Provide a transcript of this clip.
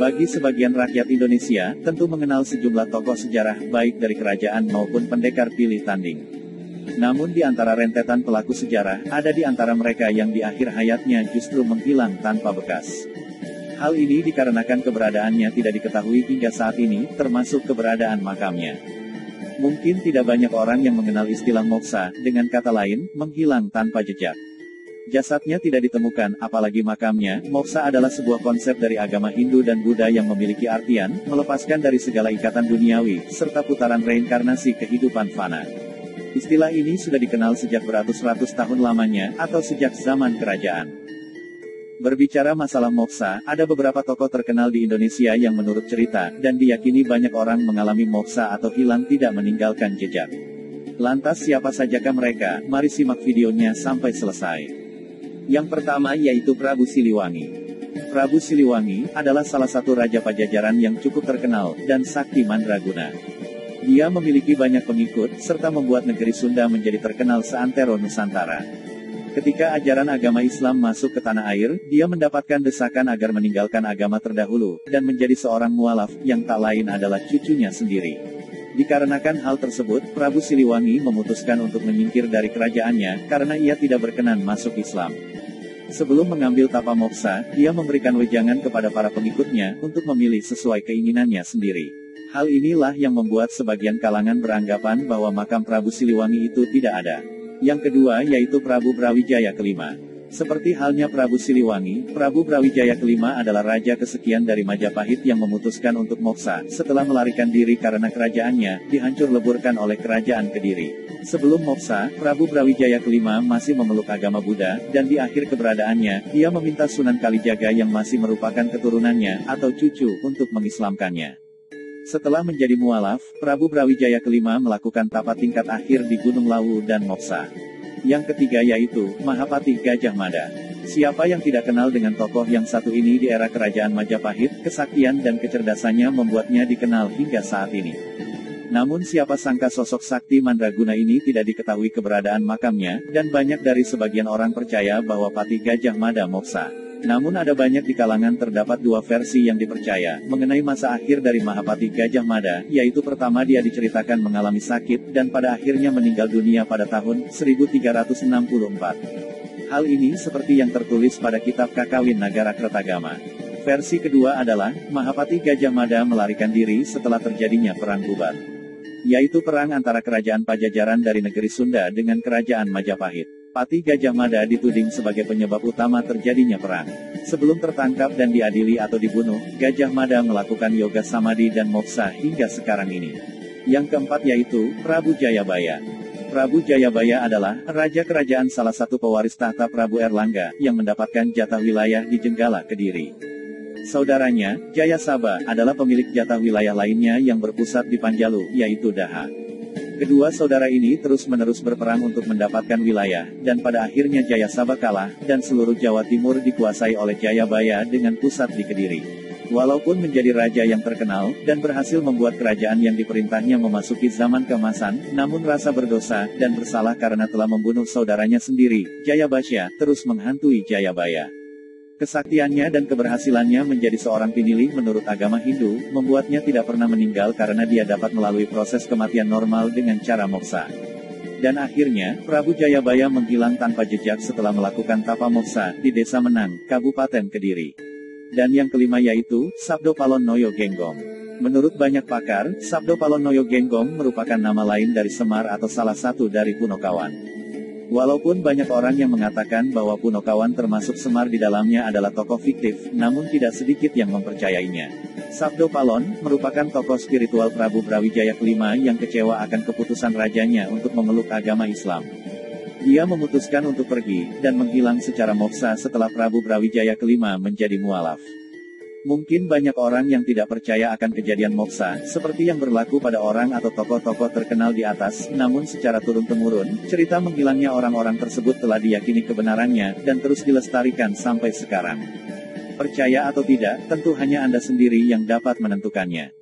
Bagi sebagian rakyat Indonesia, tentu mengenal sejumlah tokoh sejarah, baik dari kerajaan maupun pendekar pilih tanding. Namun di antara rentetan pelaku sejarah, ada di antara mereka yang di akhir hayatnya justru menghilang tanpa bekas. Hal ini dikarenakan keberadaannya tidak diketahui hingga saat ini, termasuk keberadaan makamnya. Mungkin tidak banyak orang yang mengenal istilah moksa, dengan kata lain, menghilang tanpa jejak. Jasadnya tidak ditemukan, apalagi makamnya. Moksa adalah sebuah konsep dari agama Hindu dan Buddha yang memiliki artian melepaskan dari segala ikatan duniawi, serta putaran reinkarnasi kehidupan fana. Istilah ini sudah dikenal sejak beratus-ratus tahun lamanya, atau sejak zaman kerajaan. Berbicara masalah moksa, ada beberapa tokoh terkenal di Indonesia yang menurut cerita, dan diyakini banyak orang mengalami moksa atau hilang tidak meninggalkan jejak. Lantas siapa sajakah mereka? Mari simak videonya sampai selesai. Yang pertama yaitu Prabu Siliwangi. Prabu Siliwangi adalah salah satu raja pajajaran yang cukup terkenal dan sakti mandraguna. Dia memiliki banyak pengikut serta membuat negeri Sunda menjadi terkenal seantero Nusantara. Ketika ajaran agama Islam masuk ke tanah air, dia mendapatkan desakan agar meninggalkan agama terdahulu dan menjadi seorang mualaf yang tak lain adalah cucunya sendiri. Dikarenakan hal tersebut, Prabu Siliwangi memutuskan untuk menyingkir dari kerajaannya karena ia tidak berkenan masuk Islam. Sebelum mengambil tapa moksa, dia memberikan wejangan kepada para pengikutnya untuk memilih sesuai keinginannya sendiri. Hal inilah yang membuat sebagian kalangan beranggapan bahwa makam Prabu Siliwangi itu tidak ada. Yang kedua yaitu Prabu Brawijaya kelima. Seperti halnya Prabu Siliwangi, Prabu Brawijaya kelima adalah raja kesekian dari Majapahit yang memutuskan untuk moksa, setelah melarikan diri karena kerajaannya, dihancur leburkan oleh kerajaan Kediri. Sebelum moksa, Prabu Brawijaya kelima masih memeluk agama Buddha, dan di akhir keberadaannya, dia meminta Sunan Kalijaga yang masih merupakan keturunannya, atau cucu, untuk mengislamkannya. Setelah menjadi mualaf, Prabu Brawijaya kelima melakukan tapa tingkat akhir di Gunung Lawu dan moksa. Yang ketiga yaitu, Mahapati Gajah Mada. Siapa yang tidak kenal dengan tokoh yang satu ini di era kerajaan Majapahit, kesaktian dan kecerdasannya membuatnya dikenal hingga saat ini. Namun siapa sangka sosok sakti mandraguna ini tidak diketahui keberadaan makamnya, dan banyak dari sebagian orang percaya bahwa Pati Gajah Mada moksa. Namun ada banyak di kalangan terdapat dua versi yang dipercaya, mengenai masa akhir dari Mahapati Gajah Mada, yaitu pertama dia diceritakan mengalami sakit, dan pada akhirnya meninggal dunia pada tahun 1364. Hal ini seperti yang tertulis pada kitab Kakawin Nagara Kertagama. Versi kedua adalah, Mahapati Gajah Mada melarikan diri setelah terjadinya perang bubat. Yaitu perang antara kerajaan Pajajaran dari negeri Sunda dengan kerajaan Majapahit. Pati Gajah Mada dituding sebagai penyebab utama terjadinya perang. Sebelum tertangkap dan diadili atau dibunuh, Gajah Mada melakukan yoga samadhi dan moksa hingga sekarang ini. Yang keempat yaitu, Prabu Jayabaya. Prabu Jayabaya adalah raja kerajaan salah satu pewaris tahta Prabu Erlangga yang mendapatkan jatah wilayah di Jenggala Kediri. Saudaranya, Jayasaba, adalah pemilik jatah wilayah lainnya yang berpusat di Panjalu, yaitu Daha. Kedua saudara ini terus-menerus berperang untuk mendapatkan wilayah, dan pada akhirnya Jaya Sabah kalah, dan seluruh Jawa Timur dikuasai oleh Jayabaya dengan pusat di Kediri. Walaupun menjadi raja yang terkenal, dan berhasil membuat kerajaan yang diperintahnya memasuki zaman keemasan, namun rasa berdosa, dan bersalah karena telah membunuh saudaranya sendiri, Jayabasya, terus menghantui Jayabaya. Kesaktiannya dan keberhasilannya menjadi seorang pinilih menurut agama Hindu, membuatnya tidak pernah meninggal karena dia dapat melalui proses kematian normal dengan cara moksa. Dan akhirnya, Prabu Jayabaya menghilang tanpa jejak setelah melakukan tapa moksa di Desa Menang, Kabupaten Kediri. Dan yang kelima yaitu, Sabdo Palon Noyo Genggong. Menurut banyak pakar, Sabdo Palon Noyo Genggong merupakan nama lain dari Semar atau salah satu dari Punokawan. Walaupun banyak orang yang mengatakan bahwa Punokawan termasuk Semar di dalamnya adalah tokoh fiktif, namun tidak sedikit yang mempercayainya. Sabdo Palon, merupakan tokoh spiritual Prabu Brawijaya kelima yang kecewa akan keputusan rajanya untuk memeluk agama Islam. Dia memutuskan untuk pergi, dan menghilang secara moksa setelah Prabu Brawijaya kelima menjadi mualaf. Mungkin banyak orang yang tidak percaya akan kejadian moksa, seperti yang berlaku pada orang atau tokoh-tokoh terkenal di atas, namun secara turun-temurun, cerita menghilangnya orang-orang tersebut telah diyakini kebenarannya, dan terus dilestarikan sampai sekarang. Percaya atau tidak, tentu hanya Anda sendiri yang dapat menentukannya.